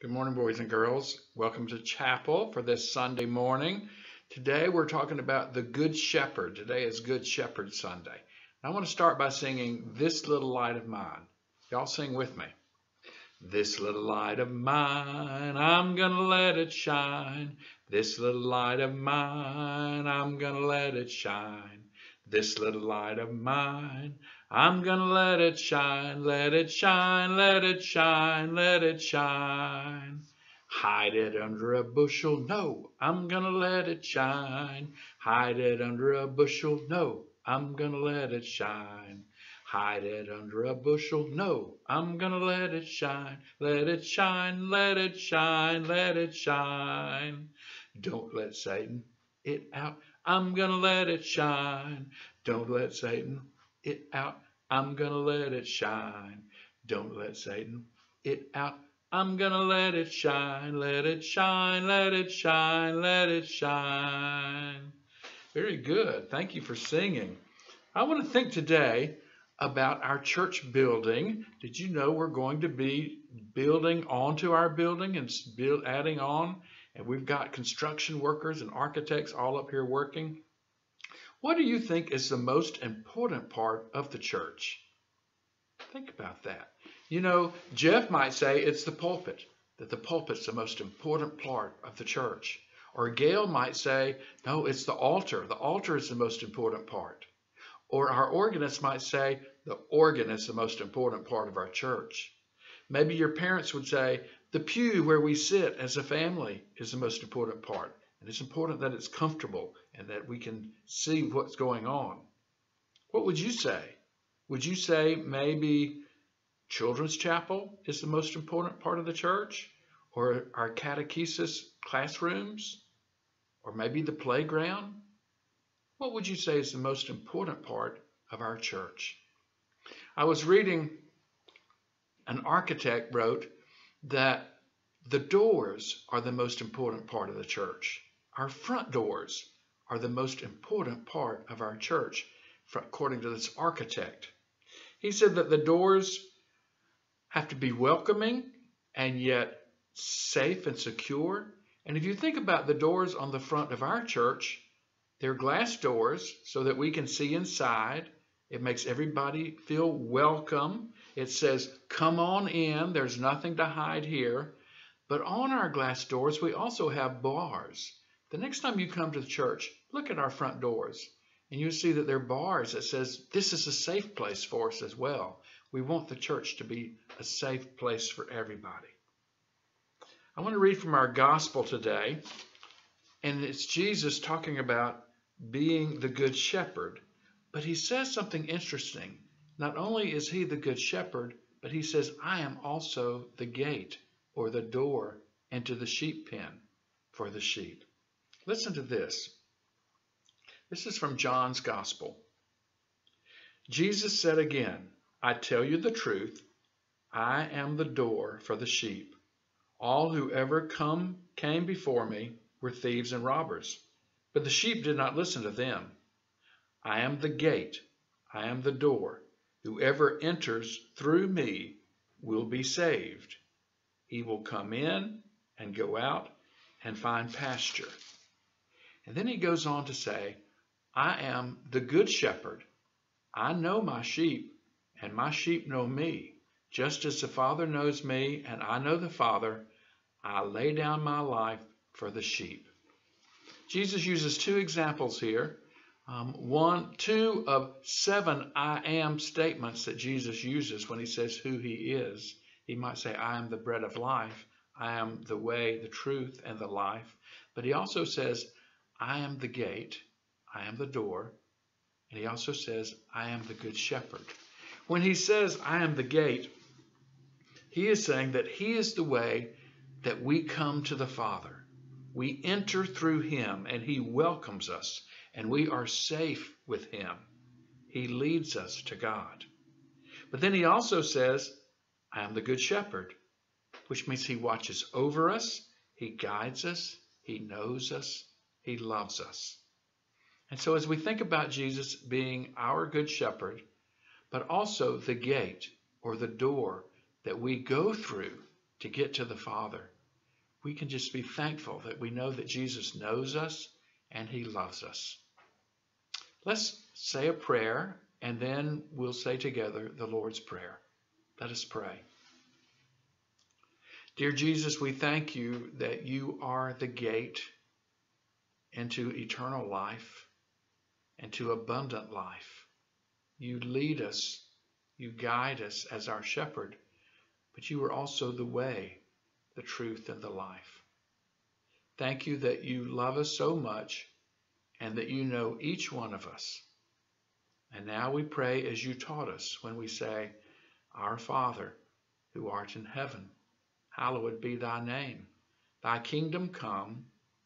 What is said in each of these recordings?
Good morning, boys and girls. Welcome to chapel for this Sunday morning. Today we're talking about the Good Shepherd. Today is Good Shepherd Sunday. I want to start by singing This Little Light of Mine. Y'all sing with me. This little light of mine, I'm gonna let it shine. This little light of mine, I'm gonna let it shine. This little light of mine, I'm gonna let it shine, let it shine, let it shine, let it shine. Hide it under a bushel, no, I'm gonna let it shine. Hide it under a bushel, no, I'm gonna let it shine. Hide it under a bushel, no, I'm gonna let it shine. Let it shine, let it shine, let it shine. Don't let Satan it out, I'm gonna let it shine. Don't let Satan it out. I'm gonna let it shine. Don't let Satan it out. I'm gonna let it shine, let it shine, let it shine, let it shine. Very good. Thank you for singing. I want to think today about our church building. Did you know we're going to be building onto our building and build, adding on? And we've got construction workers and architects all up here working. What do you think is the most important part of the church? Think about that. You know, Jeff might say it's the pulpit, that the pulpit's the most important part of the church. Or Gail might say, no, it's the altar. The altar is the most important part. Or our organist might say, the organ is the most important part of our church. Maybe your parents would say, the pew where we sit as a family is the most important part. And it's important that it's comfortable and that we can see what's going on. What would you say? Would you say maybe children's chapel is the most important part of the church? Or our catechesis classrooms? Or maybe the playground? What would you say is the most important part of our church? I was reading an architect wrote that the doors are the most important part of the church. Our front doors are the most important part of our church, according to this architect. He said that the doors have to be welcoming and yet safe and secure. And if you think about the doors on the front of our church, they're glass doors so that we can see inside. It makes everybody feel welcome. It says, come on in. There's nothing to hide here. But on our glass doors, we also have bars. The next time you come to the church, look at our front doors and you'll see that there are bars that says this is a safe place for us as well. We want the church to be a safe place for everybody. I want to read from our gospel today, and it's Jesus talking about being the good shepherd, but he says something interesting. Not only is he the good shepherd, but he says, I am also the gate or the door into the sheep pen for the sheep. Listen to this. This is from John's Gospel. Jesus said again, I tell you the truth, I am the door for the sheep. All who ever come came before me were thieves and robbers, but the sheep did not listen to them. I am the gate, I am the door. Whoever enters through me will be saved. He will come in and go out and find pasture. And then he goes on to say, I am the good shepherd. I know my sheep, and my sheep know me. Just as the Father knows me, and I know the Father, I lay down my life for the sheep. Jesus uses two examples here. Um, one, two of seven I am statements that Jesus uses when he says who he is. He might say, I am the bread of life. I am the way, the truth, and the life. But he also says, I am the gate, I am the door, and he also says, I am the good shepherd. When he says, I am the gate, he is saying that he is the way that we come to the Father. We enter through him, and he welcomes us, and we are safe with him. He leads us to God. But then he also says, I am the good shepherd, which means he watches over us, he guides us, he knows us, he loves us. And so, as we think about Jesus being our good shepherd, but also the gate or the door that we go through to get to the Father. We can just be thankful that we know that Jesus knows us and he loves us. Let's say a prayer and then we'll say together the Lord's Prayer. Let us pray. Dear Jesus, we thank you that you are the gate into eternal life and to abundant life. You lead us, you guide us as our shepherd, but you are also the way, the truth, and the life. Thank you that you love us so much and that you know each one of us. And now we pray as you taught us when we say, Our Father, who art in heaven, hallowed be thy name. Thy kingdom come,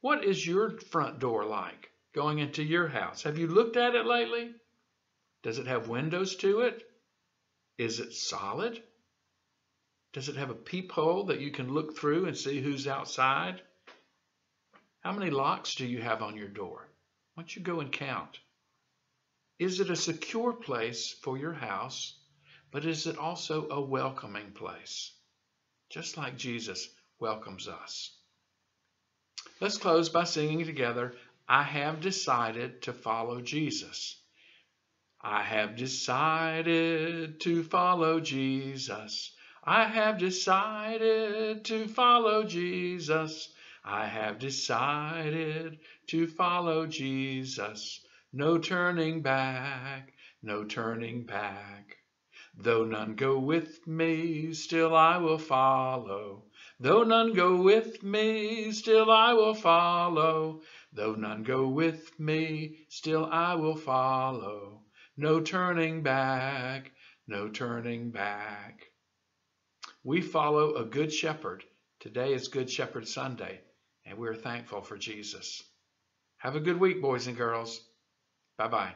what is your front door like going into your house? Have you looked at it lately? Does it have windows to it? Is it solid? Does it have a peephole that you can look through and see who's outside? How many locks do you have on your door? Why don't you go and count? Is it a secure place for your house, but is it also a welcoming place? Just like Jesus welcomes us. Let's close by singing together, I have decided to follow Jesus. I have decided to follow Jesus. I have decided to follow Jesus. I have decided to follow Jesus. No turning back, no turning back. Though none go with me, still I will follow. Though none go with me, still I will follow. Though none go with me, still I will follow. No turning back, no turning back. We follow a good shepherd. Today is Good Shepherd Sunday, and we're thankful for Jesus. Have a good week, boys and girls. Bye bye.